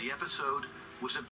The episode was a